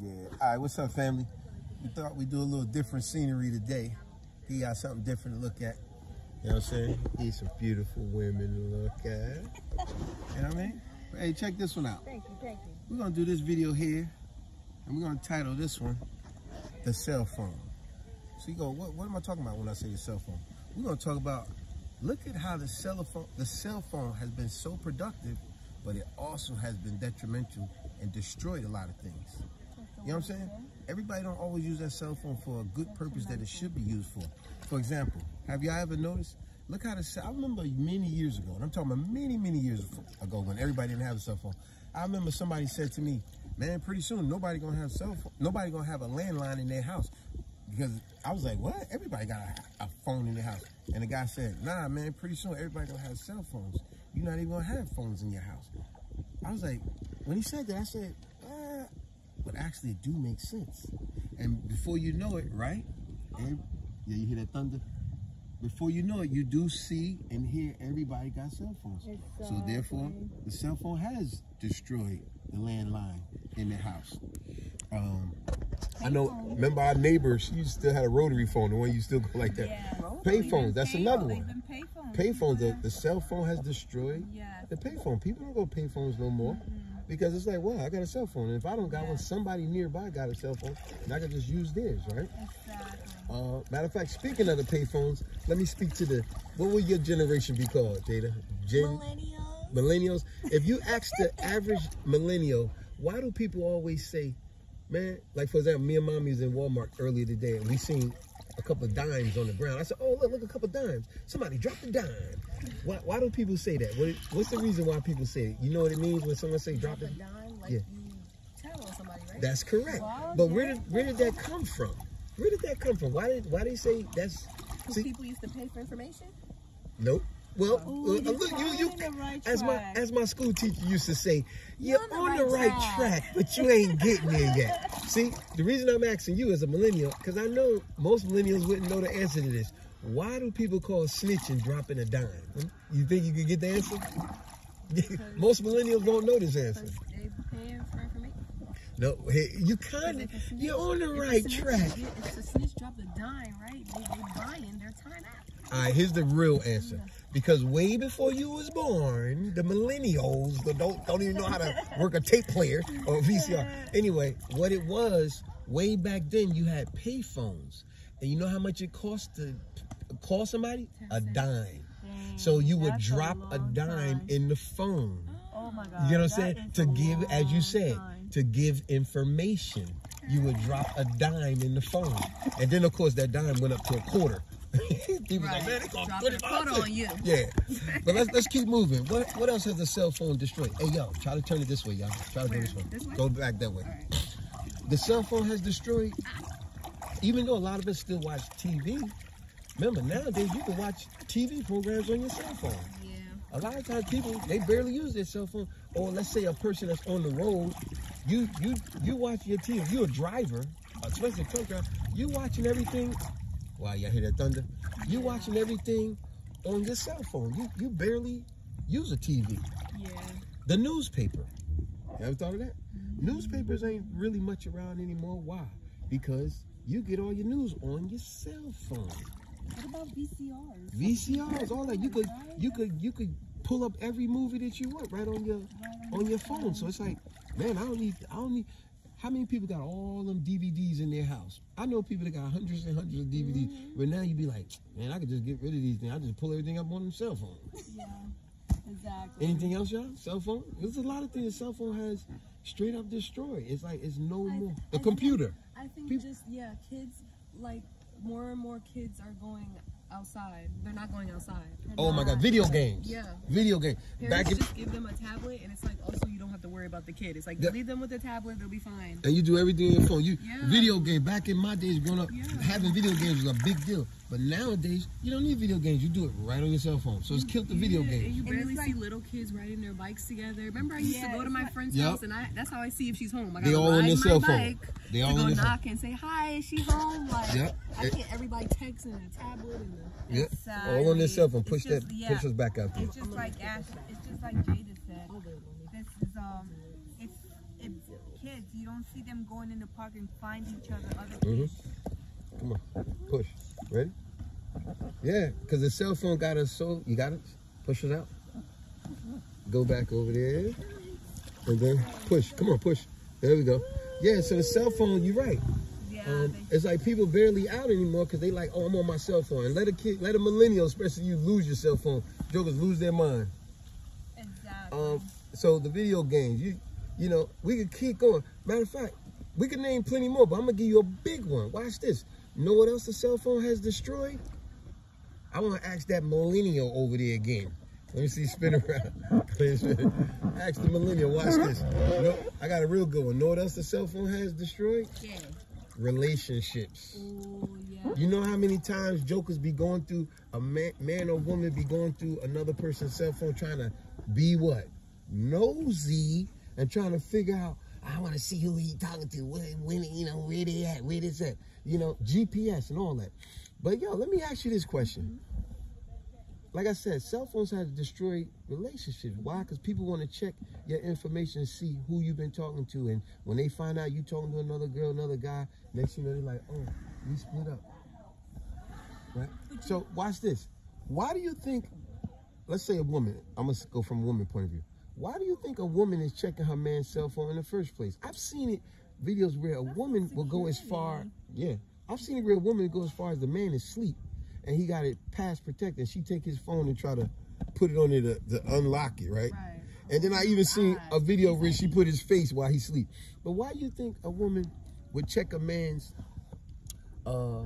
Yeah. All right, what's up, family? We thought we'd do a little different scenery today. He got something different to look at. You know what I'm saying? He's some beautiful women to look at. You know what I mean? But hey, check this one out. Thank you, thank you. We're gonna do this video here, and we're gonna title this one "The Cell Phone." So you go, what, what am I talking about when I say the cell phone? We're gonna talk about look at how the cell phone the cell phone has been so productive, but it also has been detrimental and destroyed a lot of things. You know what I'm saying? Everybody don't always use that cell phone for a good purpose that it should be used for. For example, have y'all ever noticed? Look how the I remember many years ago, and I'm talking about many, many years ago when everybody didn't have a cell phone. I remember somebody said to me, man, pretty soon nobody gonna have cell phone, nobody gonna have a landline in their house. Because I was like, what? Everybody got a, a phone in their house. And the guy said, nah, man, pretty soon everybody gonna have cell phones. You're not even gonna have phones in your house. I was like, when he said that, I said, uh, but actually it do make sense. And before you know it, right? And, yeah, you hear that thunder? Before you know it, you do see and hear everybody got cell phones. So therefore, the cell phone has destroyed the landline in the house. Um, I know. Remember our neighbor? She still had a rotary phone, the one you still go like that. Yeah. Payphones. That's another They've one. been payphones. Payphones. The, the cell phone has destroyed Yes. the payphone. People don't go payphones no more because it's like, well, I got a cell phone, and if I don't got one, somebody nearby got a cell phone, and I can just use theirs, right? Exactly. Uh, matter of fact, speaking of the payphones, let me speak to the what will your generation be called, Data? Gen- Millennials. millennials. If you ask the average millennial, why do people always say, man, like for example, me and mommy was in Walmart earlier today and we seen a couple of dimes on the ground. I said, oh, look, look, a couple of dimes. Somebody dropped a dime. Why, why do people say that? What, what's the reason why people say it? You know what it means when someone say drop it? like Yeah. you tell on somebody, right? That's correct. Well, But where did where did that come from? Where did that come from? Why did why do they say that's Because see, people used to pay for information. Nope. Well, Ooh, uh, look, you, you, right as my as my school teacher used to say, you're, You're on the right, track. but you ain't getting there yet. See, the reason I'm asking you as a millennial, because I know most millennials wouldn't know the answer to this. Why do people call snitching dropping a dime? You think you could get the answer? most millennials don't know this answer. They paying for information. No, hey, you kind of, a snitch- you're on the right snitch track. get- If the snitch drop a dime, right? They, they buying their time out. All right, here's the real answer. Because way before you was born, the millennials don't don't even know how to work a tape player or a VCR. Anyway, what it was way back then, you had pay phones, and you know how much it cost to call somebody? A dime. So you would a drop a, long dime time. in the phone. Oh my God. You know what I'm saying? To give, as you said, time. to give information, you would drop a dime in the phone, and then of course that dime went up to a quarter. People like, man, Drop a 25 quarter on you. Yeah, but let's let's keep moving. What what else has the cell phone destroyed? Hey yo, try to turn it this way, y'all. Try to go Where? this way. This way? Go back that way. The cell phone has destroyed. Even though a lot of us still watch TV, remember nowadays you can watch TV programs on your cell phone. Yeah. A lot of times people they barely use their cell phone. Or let's say a person that's on the road, you you you watch your TV. You're a driver, especially a truck driver. You watching everything. Wow, y'all hear that thunder? You watching everything on your cell phone. You you barely use a TV. Yeah. The newspaper. You ever thought of that? Newspapers ain't really much around anymore. Why? Because you get all your news on your cell phone. What about VCRs? VCRs, all that. You could you could you could pull up every movie that you want right on your on your phone. So it's like, man, I don't need I don't need how many people got all them DVDs in their house? I know people that got hundreds and hundreds of DVDs, mm-hmm. but now you'd be like, man, I could just get rid of these things. I just pull everything up on them cell phone. Yeah. Exactly. Anything else, y'all? Cell phone? There's a lot of things cell phone has straight up destroyed. It's like it's no I- more. I The think- computer. I think Peop- just yeah, kids like more and more kids are going outside. They're not going outside. They're Oh my God, video games. Yeah. Video game. Parents Back in, just give them a tablet, and it's like oh, also you don't have to worry about the kid. It's like Yeah. leave them with the tablet, they'll be fine. and you do everything on your phone. You Yeah. video game. Back in my days, growing up, Yeah. having video games was a big deal. But nowadays, you don't need video games. You do it right on your cell phone. So it's killed the video Yeah, And games. you And barely see little kids riding their bikes together. Remember, I used Yeah, to go to my friend's Yep. house, and I that's how I see if she's home. I They gotta all on their cell phone. They all go on their phone. knock and say hi. Is she home? Like Yep. I It- can't. Everybody texting and a tablet and Yeah, all on phone. It's Push that. yeah. Push us back out there. It's just like Ash. It's just like Jada said. This is um. If kids. You don't see them going in the park and find each other other kids. Come on, push. Ready? Yeah, because the cell phone got us so. You got it? Push it out. Go back over there. And then push. Come on, push. There we go. Yeah, so the cell phone, you're right. Um, it's like people barely out anymore because they like, oh, I'm on my cell phone. And let a kid, let a millennial, especially you, lose your cell phone. Jokers lose their mind. exactly. Um, so the video games, you, you know, we could keep going. Matter of fact, we could name plenty more, but I'm gonna give you a big one. Watch this. You know what else the cell phone has destroyed? I want to ask that millennial over there again. Let me see, spin around. ask the millennial. Watch this. You know, I got a real good one. Know what else the cell phone has destroyed? yeah. Relationships. Oh yeah. You know how many times jokers be going through a man, man or woman be going through another person's cell phone trying to be what nosy and trying to figure out. I want to see who he talking to. When, when you know where they at, where this at. You know GPS and all that. But yo, let me ask you this question. Like I said, cell phones have destroyed relationships. Why? Because people want to check your information and see who you've been talking to. And when they find out you're talking to another girl, another guy, next thing you know, they're like, oh, we split up. Right? So watch this. Why do you think, let's say a woman, I'm going to go from a woman point of view. Why do you think a woman is checking her man's cell phone in the first place? I've seen it, videos where a woman will go as far, yeah. I've seen it where a woman go as far as the man is asleep and he got it pass protected. She take his phone and try to put it on there to, to unlock it, right? Right. And then I even seen a video where she put his face while he sleep. But why do you think a woman would check a man's uh,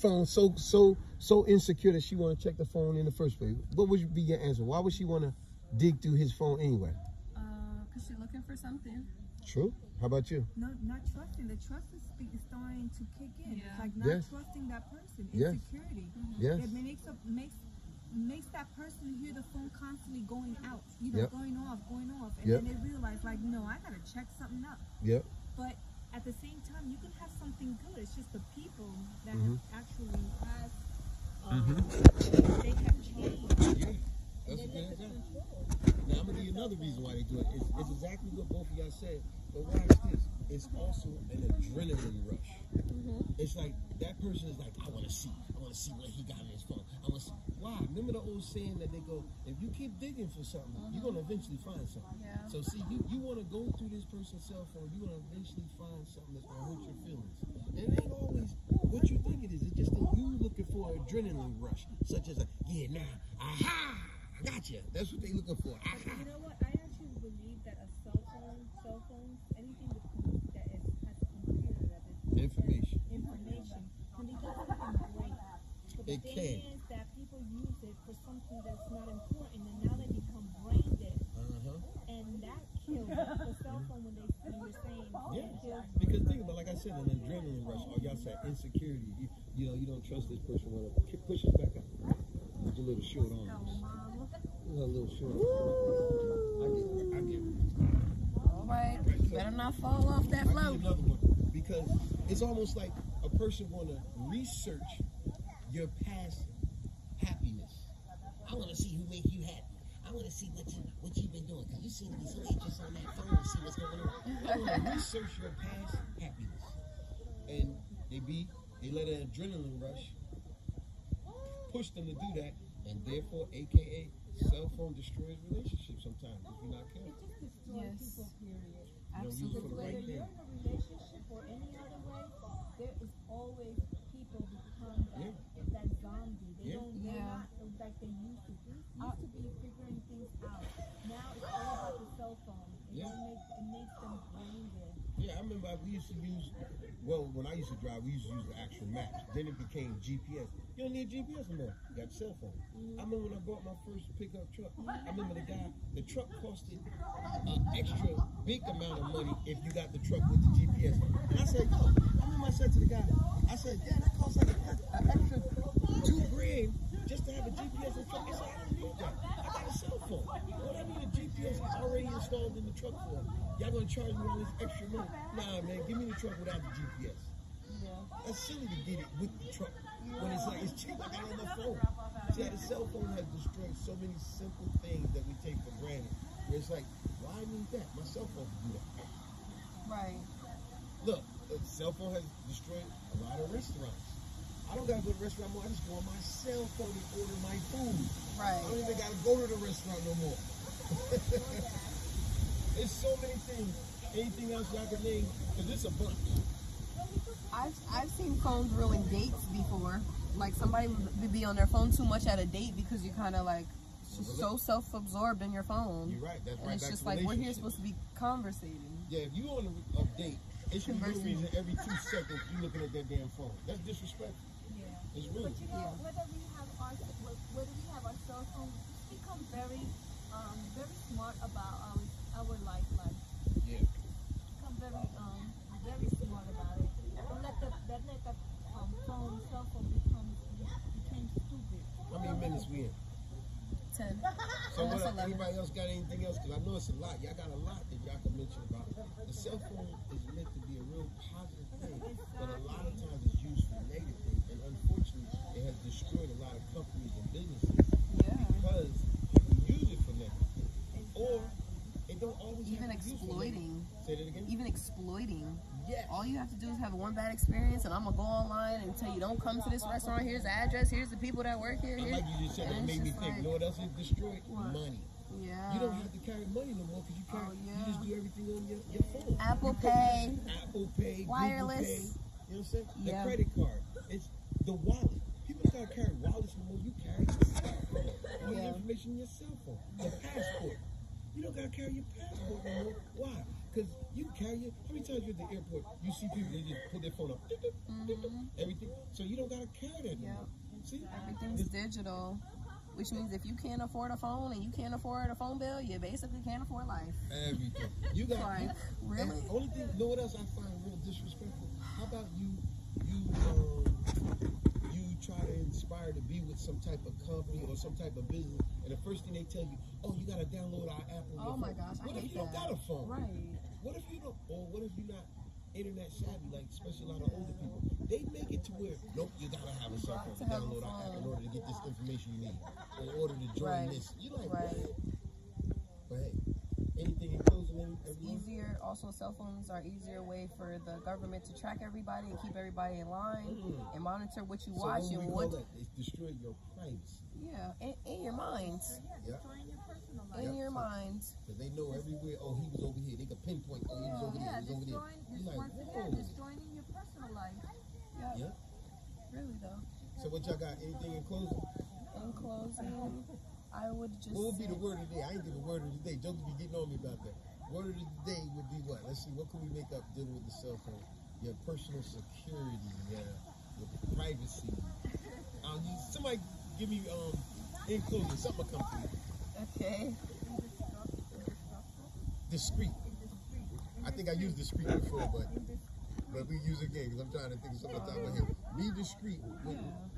phone so so so insecure that she want to check the phone in the first place? What would be your answer? Why would she want to dig through his phone anyway? Uh, cause she's looking for something. True. How about you? No, not trusting. The trust is, spe- starting to kick in. Yeah. It's like not Yes. trusting that person. Yes. Insecurity. Yes. It makes up makes makes that person hear the phone constantly going out, you know, Yep. going off, going off, and Yep. then they realize like, no, I gotta check something up. Yep. But at the same time, you can have something good. It's just the people that Mhm. have actually has um, Mm-hmm. they have changed. Yeah. That's a good example. Now I'm gonna give you another reason why they do it. It's, it's exactly what both of y'all said. But watch this. It's also an adrenaline rush. Mm-hmm. It's like that person is like, I want to see. I want to see what he got in his phone. I want to see. Why? Remember the old saying that they go, if you keep digging for something, you're mm-hmm. gonna eventually find something. Yeah. So see, you, you want to go through this person's cell phone, you're gonna eventually find something that's gonna hurt your feelings. And it ain't always what you think it is. It's just that you looking for an adrenaline rush, such as a yeah, nah, aha, I got you. That's what they looking for. Aha. You know what? I actually believe that a cell phone, cell phones, anything that that is has a computer that is Information. information can be something great. But the It thing can. is that people use it for something that's not important, and now they become brain dead, Uh-huh. and that kills the cell phone when they when you're saying Yeah, kills. because think about like I said, an adrenaline rush, or y'all said insecurity. You, you know, you don't trust this person. Well, push it back up. With your little short arms. Her little short. I get, I get. All right. Better not fall off that float. another one because it's almost like a person want to research your past happiness. I want to see who make you happy. I want to see what you what you've been doing because you seem to be so anxious on that phone to see what's going on. I want to research your past happiness, and they be they let an adrenaline rush push them to do that, and therefore, AKA, cell phone destroys relationships sometimes if you're not careful. Yes. You don't use it for Absolutely. the right thing. a relationship or any other way, there is always people become that, that zombie. They Yeah. don't, they're Yeah. not like they used to. They used to be figuring things out. Now it's all about the cell phone. It, Yeah. don't make, it makes them brain dead. I remember we used to use, well, when I used to drive, we used to use the actual maps. Then it became GPS. You don't need GPS anymore. You got cell phone. I remember when I bought my first pickup truck. I remember the guy, the truck costed an extra big amount of money if you got the truck with the GPS. And I said, yo, I remember I said to the guy, I said, yeah, that costs like an extra two grand just to have a GPS in the truck. He said, I don't need that. I got a cell phone. What I need a GPS is already installed in the truck for. Y'all gonna charge me all this extra money? Nah, man, give me the truck without the GPS. That's silly to get it with the truck when it's like it's cheap. I got it on my phone. See how the cell phone has destroyed so many simple things that we take for granted. Where it's like, why I need that? My cell phone can do that. Right. Look, the cell phone has destroyed a lot of restaurants. I don't gotta go to the restaurant more. I just go on my cell phone and order my food. Right. I don't even gotta go to the restaurant no more. There's so many things. Anything else y'all can name? Cause it's a bunch. I've I've seen phones ruin dates before. Like somebody would be on their phone too much at a date because you're kind of like just so self-absorbed in your phone. You're right. That's And right. it's just to like we're here supposed to be conversating. Yeah, if you're on a, a date, it should be no reason every two seconds you're looking at that damn phone. That's disrespectful. Yeah. It's rude. But you know, whether we have our whether we have our cell phones, we become very um very smart about our our life life. Yeah. Become very um very smart about it. Don't let the that let the um phone cell phone become became stupid. How many minutes we in? Ten. So what Almost else, 11. Anybody else got anything else? Because I know it's a lot. Y'all got a lot that y'all can mention about. The cell phone is meant to be a real positive thing, but a lot of times it's used for negative things. And unfortunately, it has destroyed a lot of companies and businesses Yeah. because people use it for negative things. Or it don't always Even have to use for exploiting. Say that again? Even exploiting. Yes. All you have to do is have one bad experience, and I'm gonna go online and tell you, don't come to this restaurant. Here's the address. Here's the people that work here. I Here. like you just said that made me think. like- You know what else is destroyed? What? Money. Yeah. You don't have to carry money no more because you carry. Oh, You just do everything on your, your phone. Apple You pay-. Apple Pay. Wireless. Pay, you know what I'm saying? The credit card. It's the wallet. People start carrying wallets no more. You carry your cell phone. All the Yeah. information in your cell phone. The passport. You don't gotta carry your passport no more. Why? Because you carry it. How many times you at the airport, you see people they just put their phone up, doop, doop, mm-hmm. everything. So you don't gotta carry that no Yeah. See? Everything's digital, which means if you can't afford a phone and you can't afford a phone bill, you basically can't afford life. Everything. You got Like, really? Only thing, you know what else I find real disrespectful? How about you, you, um, you try to inspire to be with some type of company or some type of business, and the first thing they tell you, oh, you gotta download our app on Oh my phone. gosh, I What if hate you don't got a phone? Right. What if you don't, or what if you're not internet savvy, like especially a lot of older people? They make it to where, nope, you gotta have a cell phone to To have a download our app in order to get this information you need, in order to join Right. this. You like, Right. what? But hey, anything in closing, It's everyone? easier. Also, cell phones are easier way for the government to track everybody and keep everybody in line Mm. and monitor what you So watch what do we and what. that? It's destroyed your privacy. Yeah, in, in your minds. Yeah. Destroying your personal life. In Yep. your mind. Because they know everywhere, oh, he was over here. They can pinpoint, oh, he was over there, Yeah, he was over there. destroying, You this, like, once again, whoa. destroying your personal life. Yeah, Yeah. really though. So what y'all got? Anything in closing? In closing, I would just. What would be the word of the day? I ain't give the word of the day. Jokers be getting on me about that. Word of the day would be what? Let's see. What can we make up dealing with the cell phone? Your personal security, your, your privacy. Um, somebody give me um in closing something will come to me. Okay. Discreet. I think I used discreet before, but but we use it again because I'm trying to think of something on top of my head. Be discreet.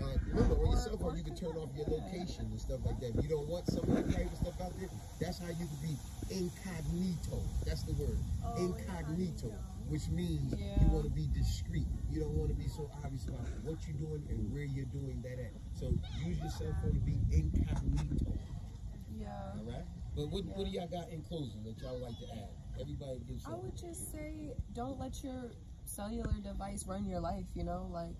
Uh, remember, on your cell phone, you can turn off your location and stuff like that. If you don't want some of that private stuff out there, that's how you can be incognito. That's the word. Incognito. Which means you want to be discreet. You don't want to be so obvious about what you're doing and where you're doing that at. So use your cell phone to be incognito. Yeah. All right. But what, what do y'all got in closing that y'all would like to add? Everybody gives I would just say don't let your cellular device run your life, you know? Like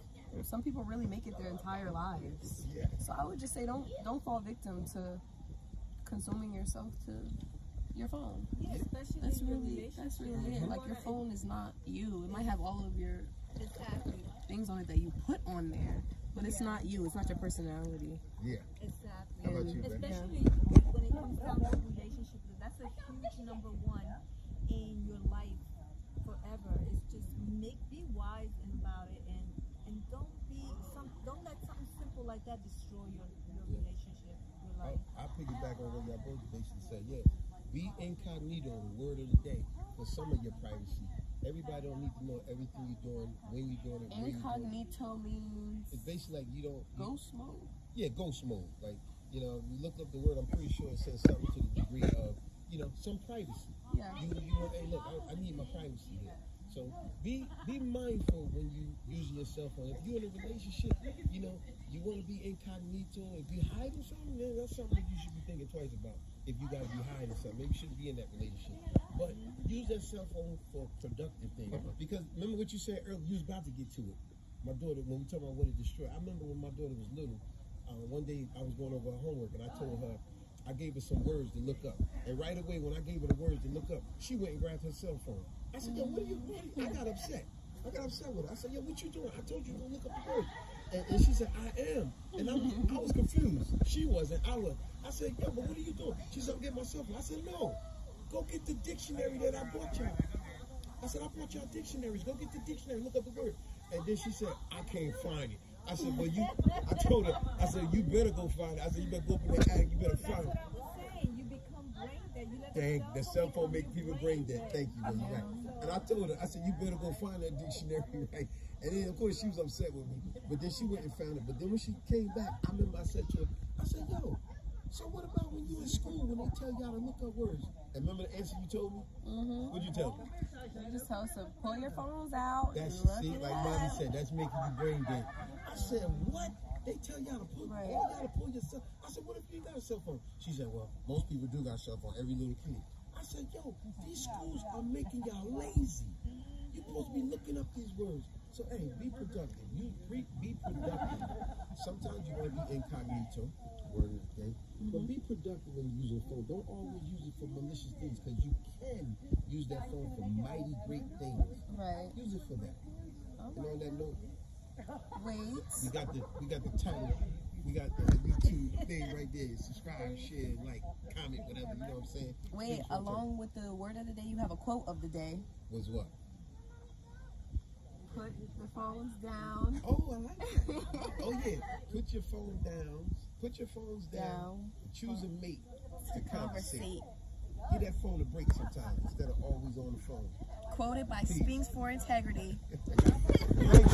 some people really make it their entire lives. Yeah. So I would just say don't don't fall victim to consuming yourself to your phone. Yeah, especially That's in really that's really it. Like your phone is not you. It might have all of your Exactly. things on it that you put on there, but it's Yeah. not you. It's not your personality. Yeah. Exactly. How about you, Ben? Especially when it comes down to relationships, that's a huge number one in your life forever. It's just make be wise about it and and don't be some don't let something simple like that destroy your your relationship, your I, life. I piggyback on what y'all both basically said. Yeah, be incognito, the word of the day, for some of your privacy. Everybody don't need to know everything you're doing, when you're doing it, where you're doing it. Incognito means It's basically like you don't. You, ghost mode. yeah, ghost mode. Like you know, you look up the word. I'm pretty sure it says something to the degree of you know some privacy. Yeah. You, you want, hey, look, I, I need my privacy here. So be be mindful when you using your cell phone. If you're in a relationship, you know you want to be incognito. If you're hiding something, then that's something that you should be thinking twice about. If you got to be hiding something, maybe you shouldn't be in that relationship. But use that cell phone for productive things. Uh-huh. Because remember what you said earlier. You was about to get to it. My daughter, when we talk about what it destroyed, I remember when my daughter was little. Uh, one day I was going over her homework and I told her, I gave her some words to look up. And right away when I gave her the words to look up, she went and grabbed her cell phone. I said, yo, what are you, are you? I got upset. I got upset with her. I said, yo, what you doing? I told you to look up the words. And, and she said, I am. And I'm, I was confused. She wasn't. I was. I said, yo, but what are you doing? She said, I'm getting my cell phone. I said, no. Go get the dictionary that I bought y'all. I said, I brought y'all dictionaries. Go get the dictionary. Look up the word. And then she said, I can't find it. I said, well, you, I told her, I said, you better go find it. I said, you better go up in the attic. You better find it. saying you become brain dead. You let Thank the the cell phone make people brain dead. Thank you, man. Right. And I told her, I said, you better go find that dictionary, right? And then of course she was upset with me. But then she went and found it. But then when she came back, I remember I said to her, I said, yo, so what about when you in school when they tell y'all to look up words? And remember the answer you told me? Mm-hmm. What'd you tell me? You just told us to pull your phones out. That's see, like mommy said, that's making you brain dead. I said, what? They tell y'all to pull, Right. all y'all to pull your cell. I said, what if you got a cell phone? She said, well, most people do got a cell phone. Every little kid. I said, yo, these schools are making y'all lazy. You're supposed to be looking up these words. So hey, be productive. You be, be productive. Sometimes you want to be incognito, word of the day, but be productive when you use your phone. Don't always use it for malicious things because you can use that phone for mighty great things. Right. Use it for that. And on that note, Wait. we got the we got the title. We got the YouTube thing right there. Subscribe, share, like, comment, whatever. You know what I'm saying? Wait. Along with the word of the day, you have a quote of the day. was what? Put the phones down. Oh, I like that. oh yeah. Put your phone down. Put your phones down. Down. Choose a mate to conversate. Give that phone a break sometimes instead of always on the phone. Quoted by Peace. Spinks for Integrity.